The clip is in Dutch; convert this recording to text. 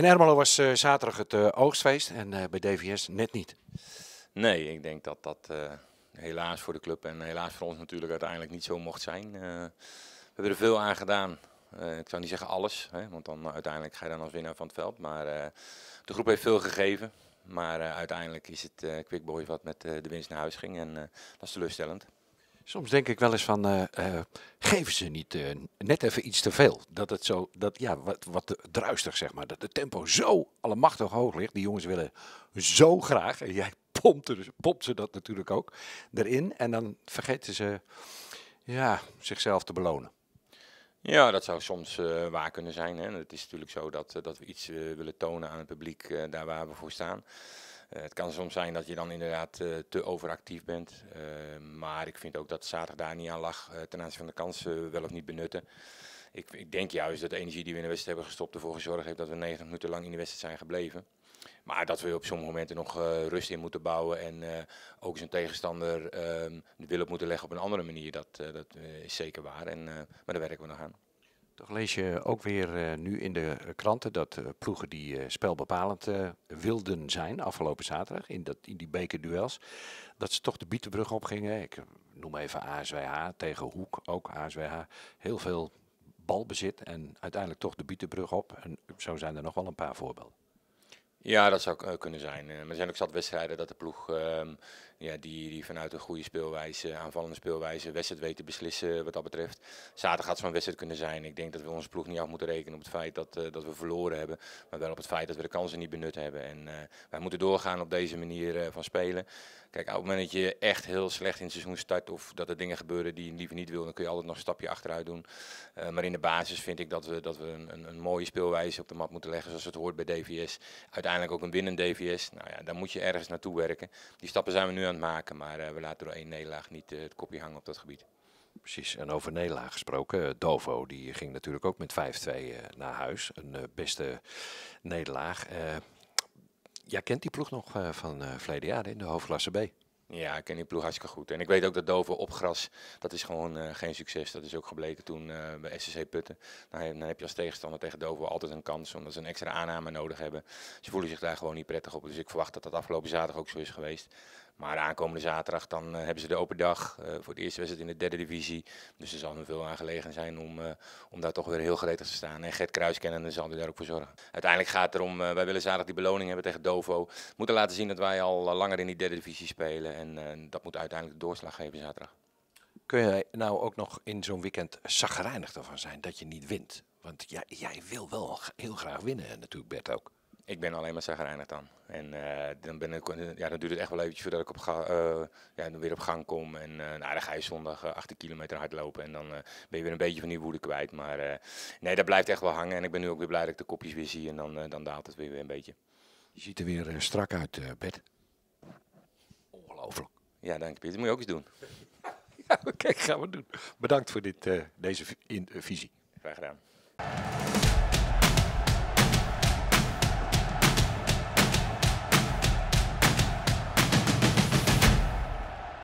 In Ermelo was eh, zaterdag het eh, oogstfeest en eh, bij DVS net niet. Nee, ik denk dat dat helaas voor de club en helaas voor ons natuurlijk uiteindelijk niet zo mocht zijn. We hebben er veel aan gedaan. Ik zou niet zeggen alles, hè, want dan uiteindelijk ga je dan als winnaar van het veld. Maar de groep heeft veel gegeven. Maar uiteindelijk is het Quick Boys wat met de winst naar huis ging. En dat is teleurstellend. Soms denk ik wel eens van, eh, eh, geven ze niet eh, net even iets te veel? Dat het zo, dat, ja, wat, wat druistig zeg maar, dat het tempo zo allemachtig hoog ligt. Die jongens willen zo graag, en jij pompt, er, pompt ze dat natuurlijk ook erin. En dan vergeten ze ja, zichzelf te belonen. Ja, dat zou soms waar kunnen zijn. Hè. Het is natuurlijk zo dat, dat we iets willen tonen aan het publiek daar waar we voor staan. Eh, het kan soms zijn dat je dan inderdaad eh, te overactief bent. Eh, maar ik vind ook dat zaterdag daar niet aan lag ten aanzien van de kansen wel of niet benutten. Ik, ik denk juist dat de energie die we in de wedstrijd hebben gestopt ervoor gezorgd heeft dat we 90 minuten lang in de wedstrijd zijn gebleven. Maar dat we op sommige momenten nog rust in moeten bouwen en ook zijn tegenstander ehm, de wil op moeten leggen op een andere manier, dat, dat is zeker waar. En, maar daar werken we nog aan. Toch lees je ook weer eh, nu in de kranten dat eh, ploegen die eh, spelbepalend wilden zijn afgelopen zaterdag in, dat, in die bekerduels, dat ze toch de Bietenbrug opgingen. Ik noem even ASWH tegen Hoek, ook ASWH. Heel veel balbezit en uiteindelijk toch de Bietenbrug op. En zo zijn er nog wel een paar voorbeelden. Ja, dat zou eh, kunnen zijn. Eh, maar er zijn ook zat wedstrijden dat de ploeg ehm, ja, die, die vanuit een goede speelwijze, aanvallende speelwijze, wedstrijd weet te beslissen wat dat betreft. Zaterdag had zo'n wedstrijd kunnen zijn. Ik denk dat we onze ploeg niet af moeten rekenen op het feit dat, eh, dat we verloren hebben, maar wel op het feit dat we de kansen niet benut hebben. En eh, wij moeten doorgaan op deze manier eh, van spelen. Kijk, op het moment dat je echt heel slecht in het seizoen start of dat er dingen gebeuren die je liever niet wil, dan kun je altijd nog een stapje achteruit doen. Eh, maar in de basis vind ik dat we, dat we een, een, mooie speelwijze op de mat moeten leggen, zoals het hoort bij DVS. Uiteindelijk ook een winnend DVS. Nou ja, daar moet je ergens naartoe werken. Die stappen zijn we nu aan het maken, maar eh, we laten door één nederlaag niet eh, het kopje hangen op dat gebied. Precies, en over nederlaag gesproken. Dovo die ging natuurlijk ook met 5-2 eh, naar huis. Een beste nederlaag. Jij kent die ploeg nog eh, van eh verleden jaar in de hoofdklasse B. Ja, ik ken die ploeg hartstikke goed. En ik weet ook dat Dover op gras, dat is gewoon eh, geen succes. Dat is ook gebleken toen bij SSC Putten. Nou, dan heb je als tegenstander tegen Dover altijd een kans, omdat ze een extra aanname nodig hebben. Ze voelen zich daar gewoon niet prettig op. Dus ik verwacht dat dat afgelopen zaterdag ook zo is geweest. Maar aankomende zaterdag dan eh, hebben ze de open dag eh, voor het eerste wedstrijd in de derde divisie. Dus er zal me veel aan gelegen zijn om, eh, om daar toch weer heel gretig te staan. En Gert Kruis kennen zal hij daar ook voor zorgen. Uiteindelijk gaat het erom, wij willen zaterdag die beloning hebben tegen Dovo. Moeten laten zien dat wij al langer in die derde divisie spelen. En dat moet uiteindelijk de doorslag geven zaterdag. Kun jij nou ook nog in zo'n weekend zagrijnig ervan zijn dat je niet wint? Want jij, jij wil wel heel graag winnen, en natuurlijk Bert ook. Ik ben alleen maar zagrijnig dan. En eh, dan, ben ik, ja, dan duurt het echt wel eventjes voordat ik op ga, eh, ja, weer op gang kom. En eh, nou, dan ga je zondag eh, 18 kilometer hardlopen. En dan ben je weer een beetje van die woede kwijt. Maar nee, dat blijft echt wel hangen. En ik ben nu ook weer blij dat ik de kopjes weer zie. En dan, dan daalt het weer, weer een beetje. Je ziet er weer strak uit, Bert. Ongelooflijk. Ja, dank je Pieter. Dat moet je ook eens doen. Ja, oké, gaan we doen. Bedankt voor dit, deze in, visie. Graag gedaan.